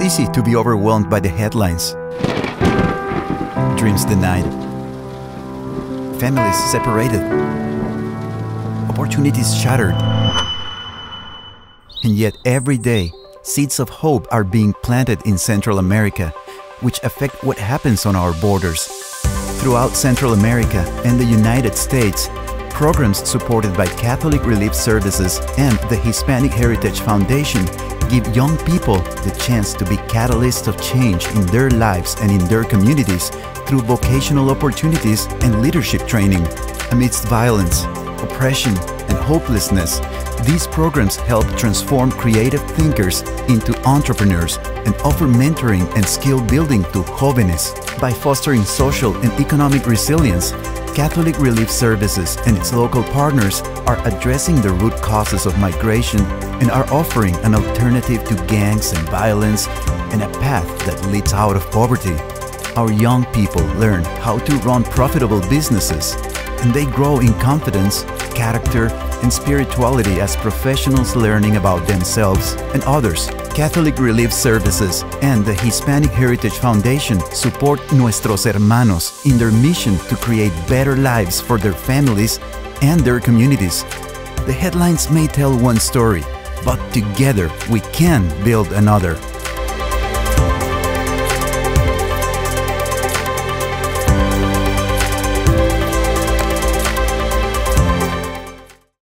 It's easy to be overwhelmed by the headlines. Dreams denied. Families separated. Opportunities shattered. And yet, every day, seeds of hope are being planted in Central America, which affect what happens on our borders. Throughout Central America and the United States, programs supported by Catholic Relief Services and the Hispanic Heritage Foundation give young people the chance to be catalysts of change in their lives and in their communities through vocational opportunities and leadership training. Amidst violence, oppression, and hopelessness, these programs help transform creative thinkers into entrepreneurs and offer mentoring and skill building to jóvenes. By fostering social and economic resilience, Catholic Relief Services and its local partners are addressing the root causes of migration and are offering an alternative to gangs and violence and a path that leads out of poverty. Our young people learn how to run profitable businesses and they grow in confidence, character, and spirituality as professionals learning about themselves and others. Catholic Relief Services and the Hispanic Heritage Foundation support Nuestros Hermanos in their mission to create better lives for their families and their communities. The headlines may tell one story, but together we can build another.